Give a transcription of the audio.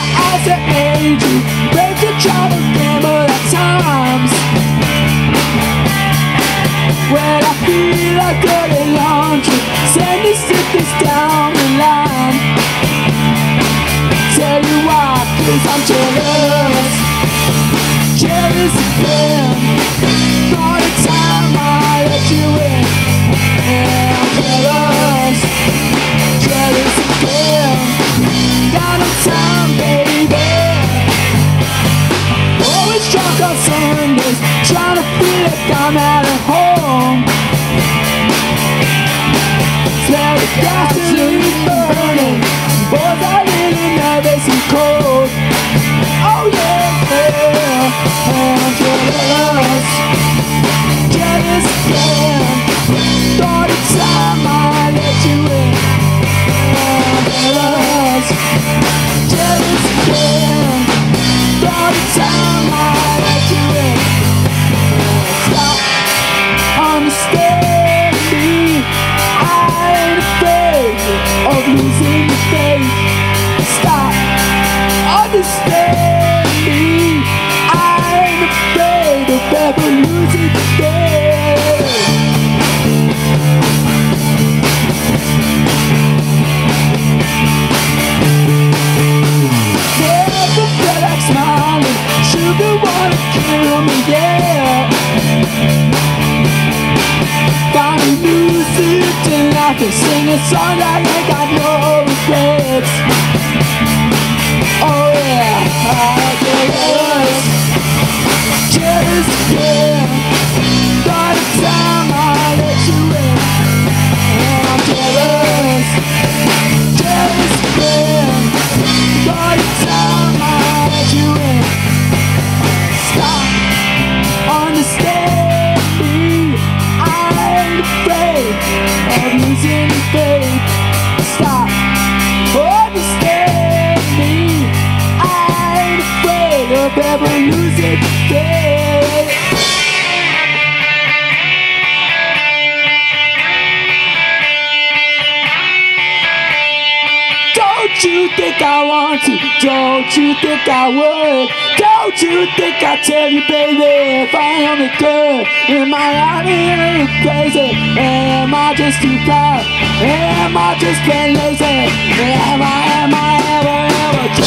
eyes that made you Break the to gamble at times. When I feel like dirty laundry Send the sickness down the line. Tell you why, I'm jealous. Jealous again For the time I let you in I'm jealous I'm at home. Smell the gasoline burning. Boys are really nervous and cold. Oh yeah, yeah Stop understand me I ain't afraid of ever losing Sugar wanna kill me, yeah I can sing a song like I got no regrets Oh yeah, I jealous Jealous again of I want to? Don't you think I would? Don't you think I'd tell you, baby, if I only could? Am I out here crazy? Am I just too proud? Am I just plain lazy? Am I, am I ever, ever?